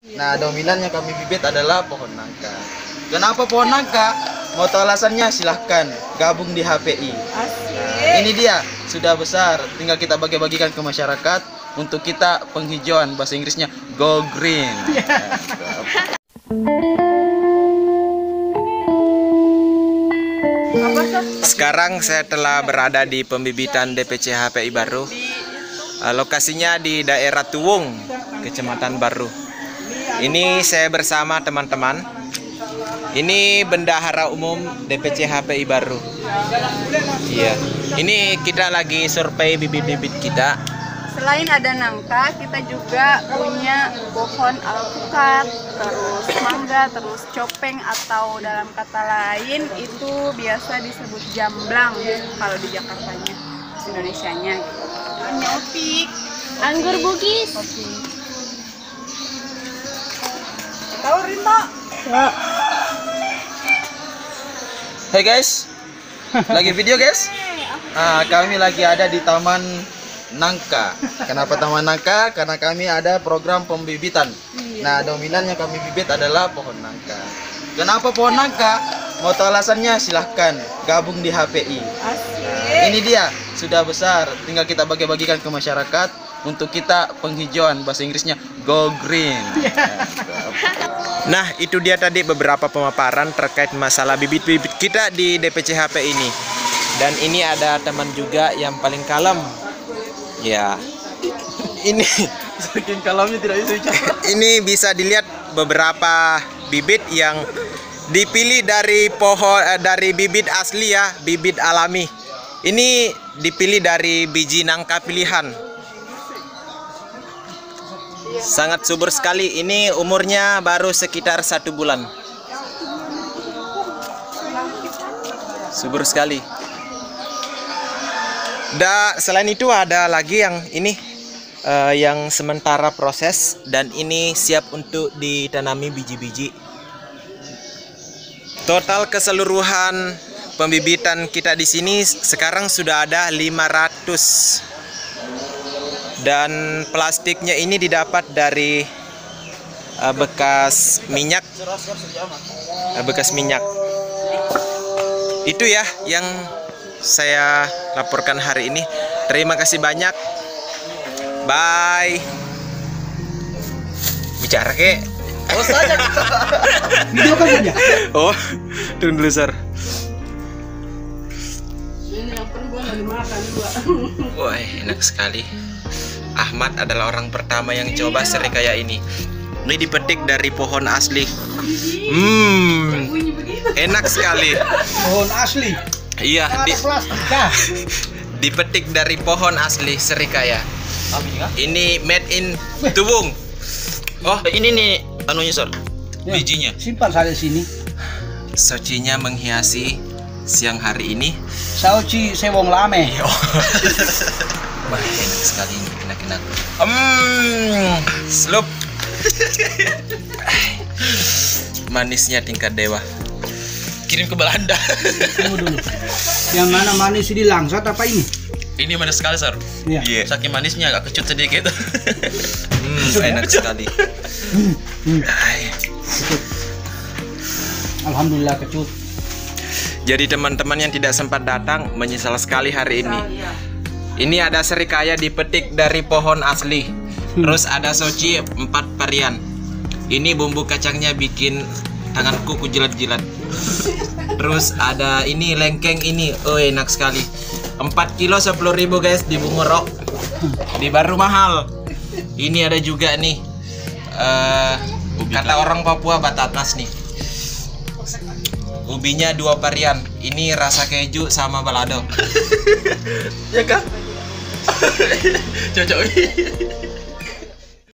Nah, dominan yang kami bibit adalah pohon nangka. Kenapa pohon nangka? Mau tahu alasannya? Silahkan gabung di HPI. Nah, ini dia sudah besar, tinggal kita bagi-bagikan ke masyarakat untuk kita penghijauan bahasa Inggrisnya go green. Sekarang saya telah berada di pembibitan DPC HPI baru. Eh, Lokasinya di daerah Tuwung, Kecamatan Baru. Ini saya bersama teman-teman. Ini bendahara umum DPC HPI baru. Iya. Ini kita lagi survei bibit-bibit kita. Selain ada nangka, kita juga punya pohon alpukat, terus mangga, terus copeng atau dalam kata lain itu biasa disebut jamblang kalau di Jakartanya, Indonesianya gitu. Opik, Anggur bugis. opik. Tahu Rinto? Hey guys, lagi video guys? Ah, kami lagi ada di Taman Nangka. Kenapa Taman Nangka? Karena kami ada program pembibitan. Nah, dominan yang kami bibit adalah pohon nangka. Kenapa pohon nangka? Mau tahu alasannya? Silahkan gabung di HPI. Nah, ini dia sudah besar, tinggal kita bagi-bagikan ke masyarakat untuk kita penghijauan bahasa Inggrisnya go green. Nah, itu dia tadi beberapa pemaparan terkait masalah bibit-bibit kita di DPC HP ini. Dan ini ada teman juga yang paling kalem. Ya. Ini Saking kalamnya tidak bisa bicara. ini bisa dilihat beberapa bibit yang dipilih dari pohon eh, dari bibit asli ya, bibit alami. Ini dipilih dari biji nangka pilihan. Sangat subur sekali. Ini umurnya baru sekitar satu bulan. Subur sekali. Da, selain itu ada lagi yang ini eh, yang sementara proses dan ini siap untuk ditanami biji-biji. Total keseluruhan pembibitan kita di sini sekarang sudah ada 500 dan plastiknya ini didapat dari eh, bekas minyak. Eh, bekas minyak. Itu ya yang saya laporkan hari ini. Terima kasih banyak. Bye. Bicara ke Oh, saja. Video kan oh tunggu dulu sir. Wah, enak sekali. Ahmad adalah orang pertama yang coba serikaya ini. Ini dipetik dari pohon asli. Hmm, enak sekali. Pohon asli. Iya, di- dipetik dari pohon asli serikaya. Ini made in Tuwung. Oh, ini nih anunya, Sor. Ya. Bijinya. Simpan saja sini. Socinya menghiasi siang hari ini. Sauci sewong lame. Wah, enak sekali ini, enak-enak. Hmm, slup. Manisnya tingkat dewa. Kirim ke Belanda. Tunggu dulu. Yang mana manis di langsat apa ini? ini manis sekali, Sor. Iya. Iya. Saking manisnya agak kecut sedikit. Hmm, enak sekali. Hmm. Ay. Alhamdulillah kecut. Jadi teman-teman yang tidak sempat datang menyesal sekali hari ini. Ini ada serikaya dipetik dari pohon asli. Terus ada soci empat varian. Ini bumbu kacangnya bikin tanganku kujilat-jilat. Terus ada ini lengkeng ini, oh enak sekali. 4 kilo 10 ribu guys di Bungurok. Di baru mahal. Ini ada juga nih. eh kata orang Papua batatas nih. Ubinya dua varian. Ini rasa keju sama balado. ya kan? trời trời